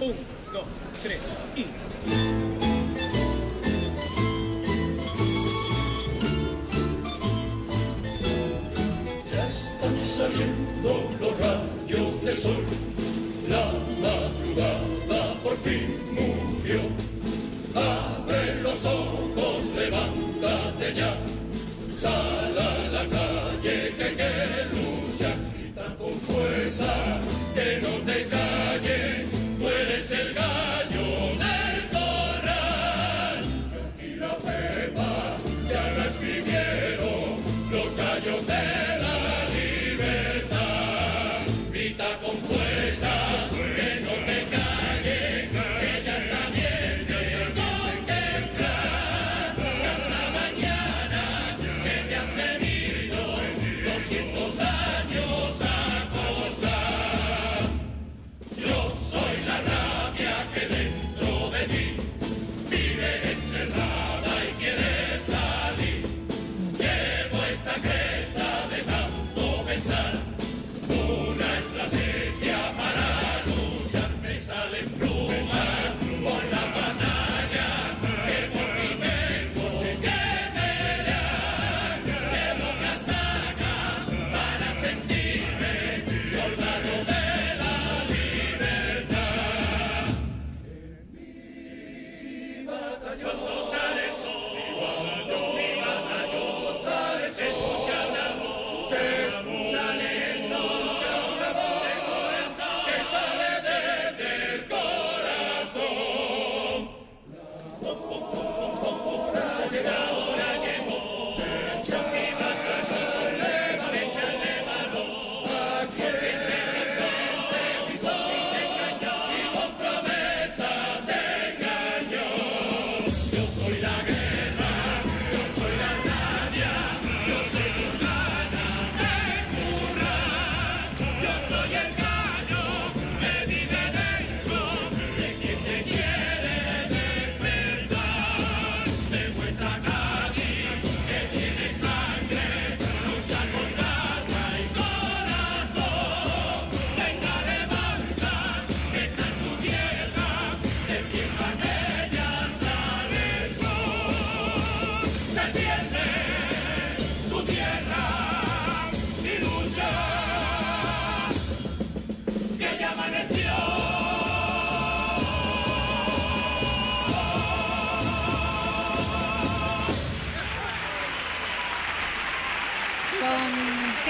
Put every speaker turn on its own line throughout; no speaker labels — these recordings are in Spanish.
Un, dos, tres y...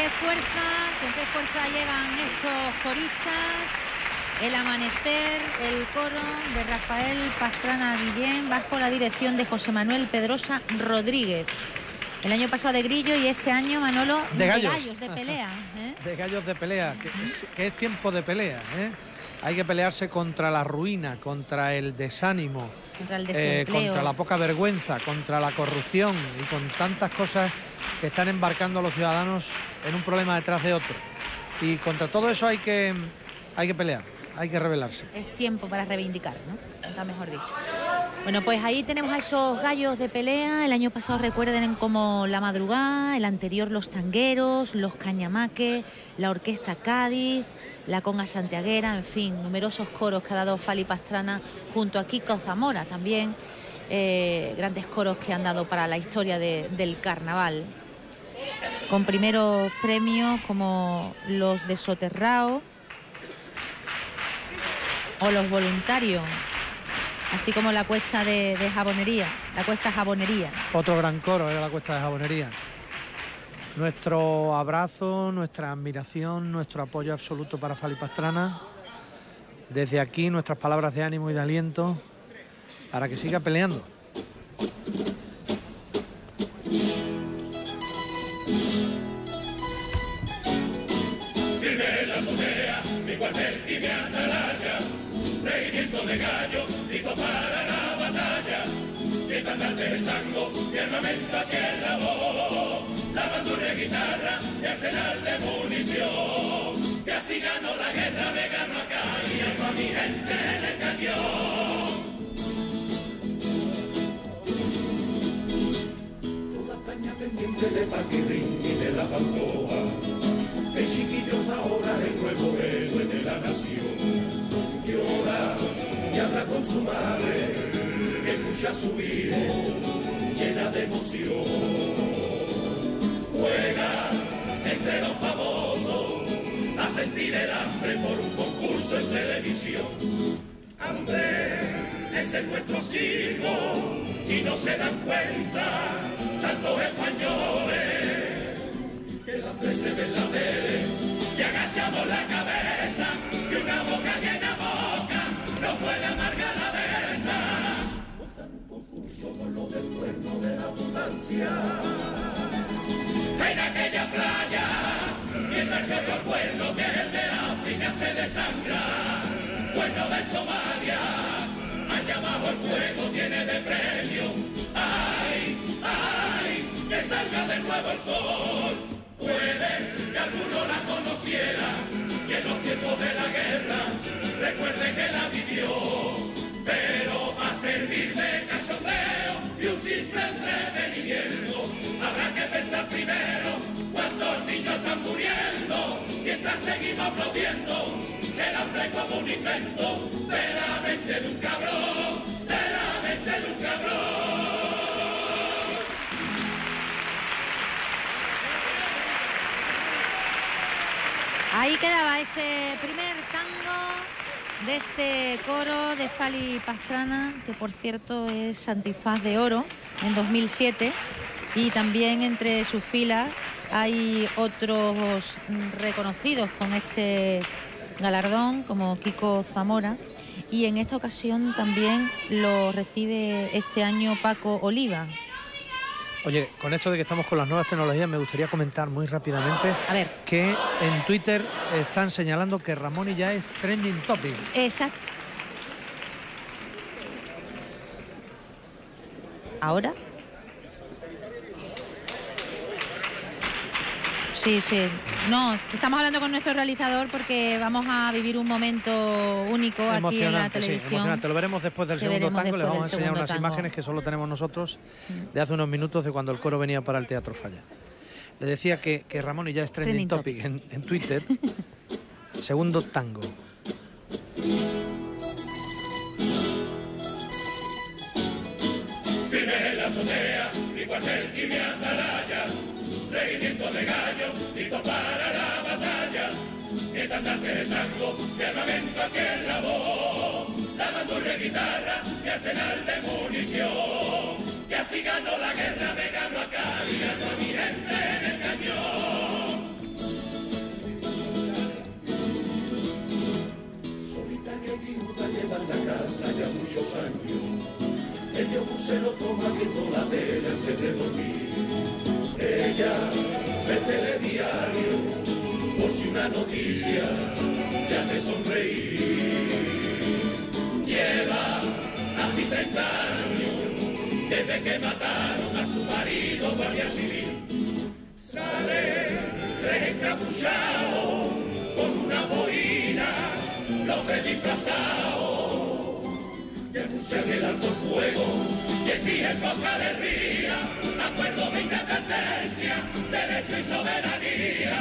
qué fuerza, con qué fuerza llegan estos coristas. El amanecer, el coro de Rafael Pastrana Guillén bajo la dirección de José Manuel Pedrosa Rodríguez. El año pasado de Grillo y este año Manolo De gallos. de pelea. ¿eh?
De gallos de pelea, que es, que es tiempo de pelea. ¿eh? Hay que pelearse contra la ruina, contra el desánimo,
Contra el eh, contra la
poca vergüenza, contra la corrupción y con tantas cosas que están embarcando a los ciudadanos en un problema detrás de otro. Y contra todo eso hay que, hay que pelear, hay que rebelarse.
Es tiempo para reivindicar, ¿no? Está mejor dicho. Bueno, pues ahí tenemos a esos gallos de pelea. El año pasado recuerden como La Madrugada, el anterior Los Tangueros, Los Cañamaques, la Orquesta Cádiz, la Conga Santiaguera, en fin, numerosos coros que ha dado Fali Pastrana junto a Kiko Zamora también. Eh, grandes coros que han dado para la historia de- del carnaval. Con primeros premios como los de Soterrao, o los voluntarios, así como la cuesta de, de jabonería, la cuesta jabonería.
Otro gran coro era la cuesta de jabonería. Nuestro abrazo, nuestra admiración, nuestro apoyo absoluto para Fali Pastrana. Desde aquí nuestras palabras de ánimo y de aliento para que siga peleando.
Firme la azotea, mi cuartel y mi atalaya, regimiento de gallo, listo para la batalla. Mi estandarte es tango, mi armamento aquí en la voz, la bandurria guitarra, mi arsenal de munición. Que así ganó la guerra, me gano acá y a mi gente en el cañón. España pendiente de Paquirrín y de la Balboa. Que chiquillos ahora el nuevo héroe de la nación. Llora su madre, que escucha su hijo, llena de emoción. Juega entre los famosos a sentir el hambre por un concurso en televisión. Hambre, ese es nuestro signo y no se dan cuenta tantos españoles que el hambre se la tele y agachamos la cabeza que una boca llena boca no puede amargar la mesa. Montan un concurso con lo del cuerno de la abundancia. En aquella playa, Puede que alguno la conociera y en los tiempos de la guerra recuerde que la vivió, pero va a servir de cachondeo y un simple entretenimiento. Habrá que pensar primero cuántos niños están muriendo mientras seguimos aplaudiendo el hambre como un invento de la mente de un cabrón, de la mente de un cabrón.
Ahí quedaba ese primer tango de este coro de Fali Pastrana, que por cierto es antifaz de oro en 2007. Y también entre sus filas hay otros reconocidos con este galardón, como Kiko Zamora. Y en esta ocasión también lo recibe este año Paco Oliva.
Oye, con esto de que estamos con las nuevas tecnologías, me gustaría comentar muy rápidamente
A ver.
que en Twitter están señalando que Ramón y ya es trending topic.
Exacto. ¿Ahora? Sí, sí. No, estamos hablando con nuestro realizador porque vamos a vivir un momento único aquí en la Emocionante, sí, televisión. emocionante.
Lo veremos después del segundo tango. Les vamos a enseñar unas tango. Mm. imágenes que solo tenemos nosotros de hace unos minutos de cuando el coro venía para el Teatro Falla. Le decía que, que Ramón y ya es trending, Trending topic en, en Twitter. segundo tango.
Firme en la azotea, mi cuartel y mi atalaya, regimiento de gallo, listo para la batalla. Estandarte de tango, de armamento aquí en la bandurria y guitarra, mi arsenal de munición. Y así ganó la guerra, me ganó acá y ganó a mi gente en el cañón. Solitaria y viuda lleva en la casa ya muchos años. El yogur se lo toma viendo la tele antes de dormir. Ella ve telediario por si una noticia le hace sonreír. Lleva casi 30 años desde que mataron a su marido guardia civil. Sale reencapuchado con una boina, los ve disfrazados que anuncian el alto fuego y exige poca de ría, acuerdo de independencia, derecho y soberanía.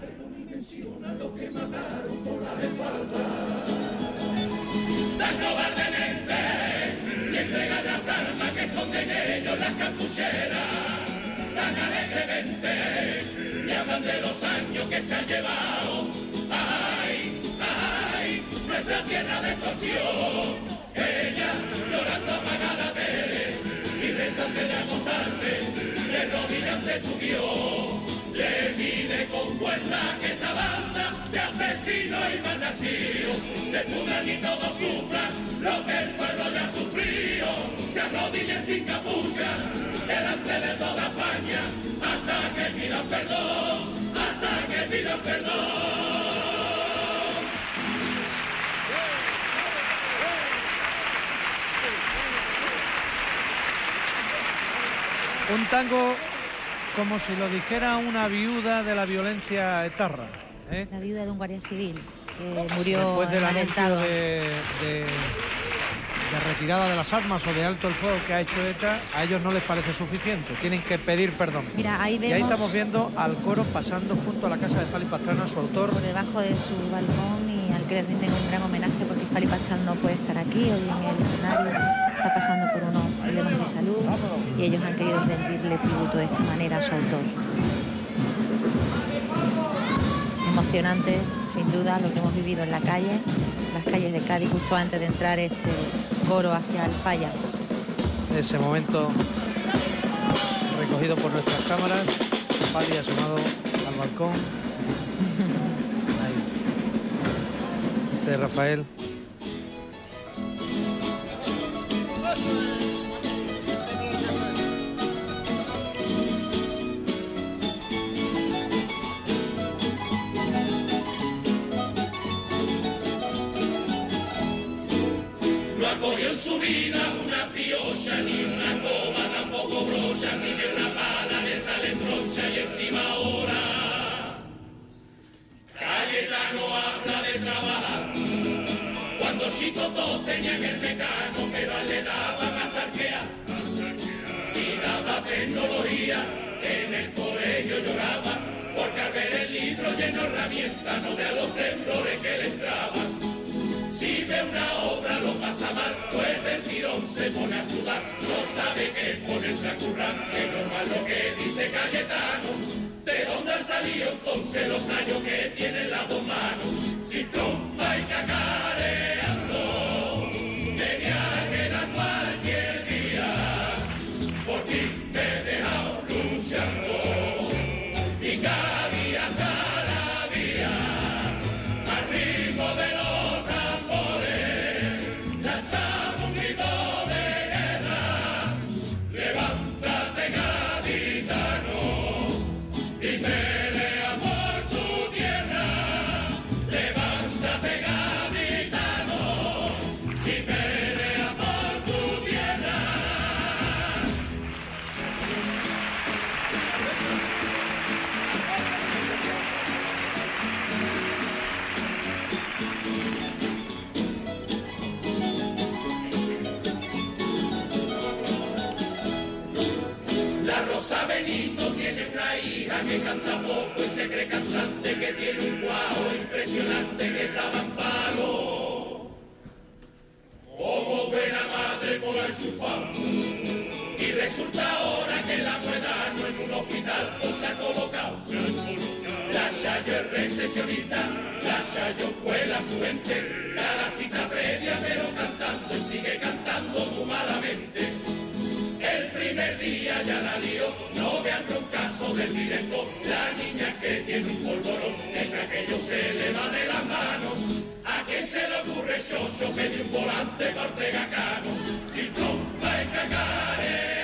Pero ni menciona lo que mataron por las espaldas. Tan cobardemente y entregan las armas que esconden ellos las capucheras. Tan alegremente le hablan de los años que se han llevado. Ay, ay, nuestra tierra de extorsión. De rodillas ante su Dios. Le pide con fuerza que esta banda de asesinos y malnacidos se pudran y todos sufran lo que el pueblo ya ha sufrido. Se arrodillen sin capucha delante de toda España hasta que pidan perdón, hasta que pidan perdón.
Un tango como si lo dijera una viuda de la violencia etarra. ¿eh?
La viuda de un guardia civil que murió Después del anuncio
de, de- de retirada de las armas o de alto el fuego que ha hecho ETA, a ellos no les parece suficiente. Tienen que pedir perdón.
Mira, ahí y ahí vemos estamos
viendo al coro pasando junto a la casa de Fali Pastrana, su autor.
por debajo de su balcón y al que le rinden un gran homenaje porque Fali Pastrana no puede estar aquí hoy en el escenario, está pasando por unos problemas de salud y ellos han querido rendirle tributo de esta manera a su autor. Emocionante, sin duda, lo que hemos vivido en la calle, las calles de Cádiz, justo antes de entrar este coro hacia el falla.
Ese momento recogido por nuestras cámaras, Fali asomado al balcón. Ahí. Este es Rafael.
No ha cogido en su vida una piocha ni una coma, tampoco brocha, que No sabe qué ponerse a currar, que normal lo que dice Cayetano. ¿De dónde han salido entonces los tallos que tienen las dos manos? Sin trompa y cacareando, Chayo cuela su gente, da la cita previa pero cantando y sigue cantando muy malamente. El primer día ya la lío, no vean un caso del director, la niña que tiene un polvorón, es que aquello se le va de las manos. ¿A quién se le ocurre Xoxo pedir un volante para Cano? Sin trompa y cacareando,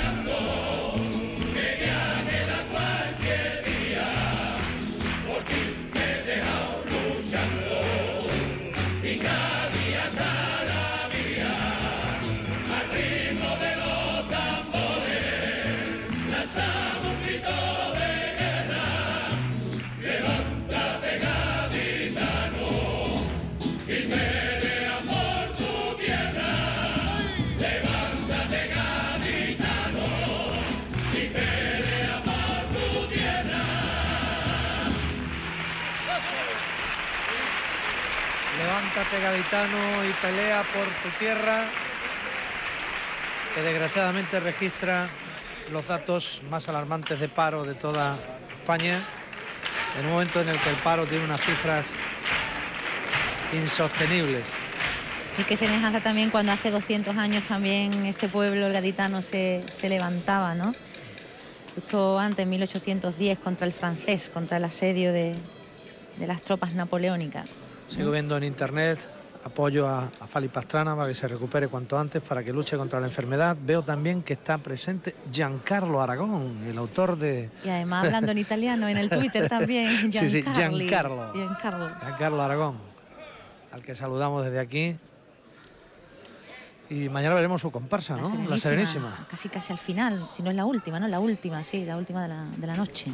Gaditano y pelea por tu tierra, que desgraciadamente registra los datos más alarmantes de paro de toda España, en un momento en el que el paro tiene unas cifras insostenibles.
Y qué semejanza también cuando hace 200 años también este pueblo, el gaditano, se, levantaba, ¿no? Justo antes, en 1810, contra el francés, contra el asedio de las tropas napoleónicas.
Sigo viendo en internet apoyo a, a Fali Pastrana para que se recupere cuanto antes, para que luche contra la enfermedad. Veo también que está presente Giancarlo Aragón, el autor de
Y además hablando en italiano, en el Twitter también. Sí, sí. Giancarlo. Giancarlo.
Giancarlo Aragón, al que saludamos desde aquí. Y mañana veremos su comparsa, ¿no? La Serenísima.
Casi casi al final, si no es la última, ¿no? La última, sí, la última de la, de la noche.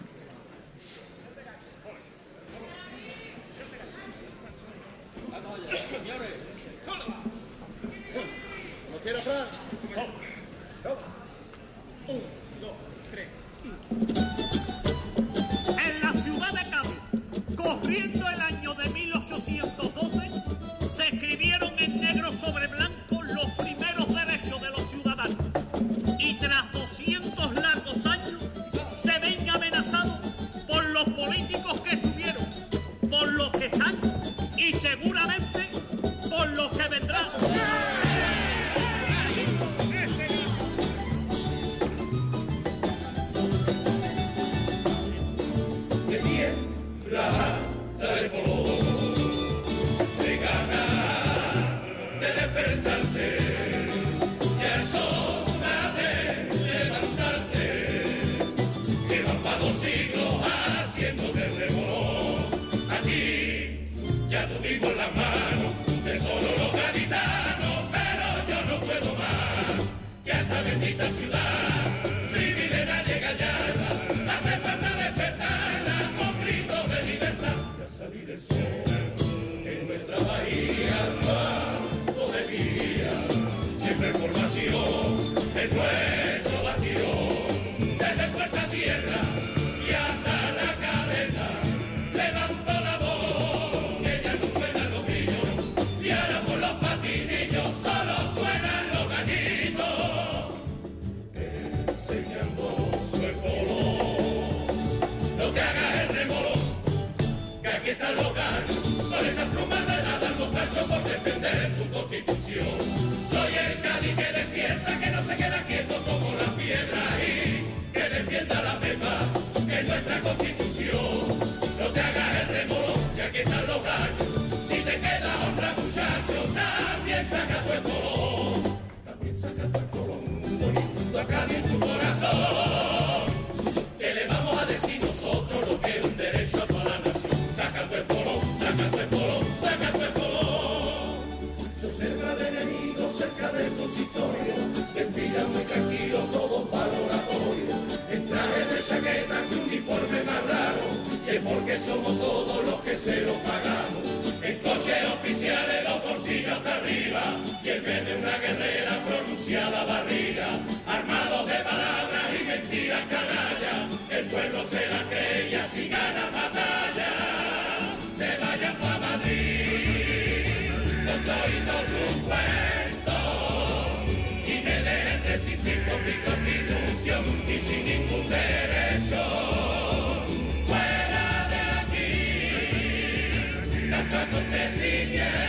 bonita ciudad, con gritos de libertad. y en vez de una guerrera pronuncia la barriga, armados de palabras y mentiras canallas, el pueblo se la cree y así gana batalla. Se vayan pa' Madrid con todo su cuento y me dejen resistir con mi constitución y sin ningún derecho. Fuera de aquí, tanto acontecimiento.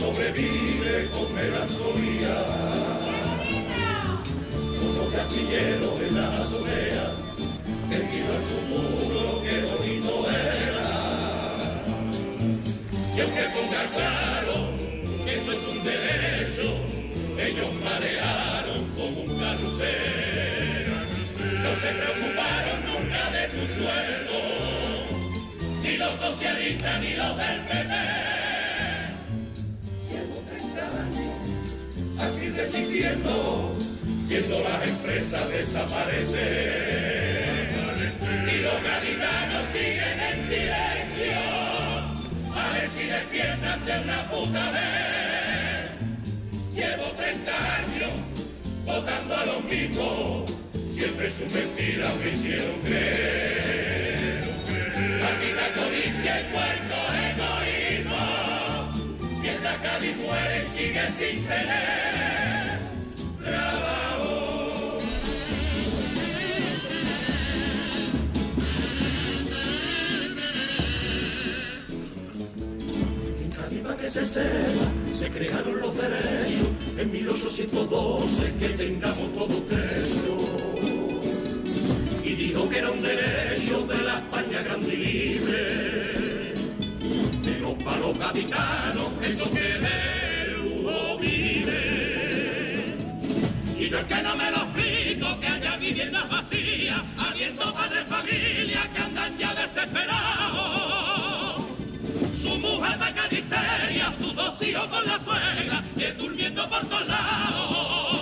sobrevive con melancolía. Como castillero de la azotea, que mira el futuro, qué bonito era. Y aunque ponga claro, eso es un derecho, ellos marearon como un carrusel. No se preocuparon nunca de tu sueldo, ni los socialistas ni los del PP. existiendo, viendo las empresas desaparecer. Y los gaditanos siguen en silencio, a ver si despiertan de una puta vez. Llevo 30 años votando a los mismos, siempre sus mentiras me hicieron creer. Maldita codicia y cuarto egoísmo, mientras Cádiz muere sigue sin tener. que se ceba se crearon los derechos en 1812 que tengamos todo techo. Y dijo que era un derecho de la España grande y libre, de los palos capitanos, eso que de lujo vive. Y yo es que no me lo explico que haya viviendas vacías, habiendo padres familia que andan ya desesperados de histeria, con la suegra, que durmiendo por todos lados.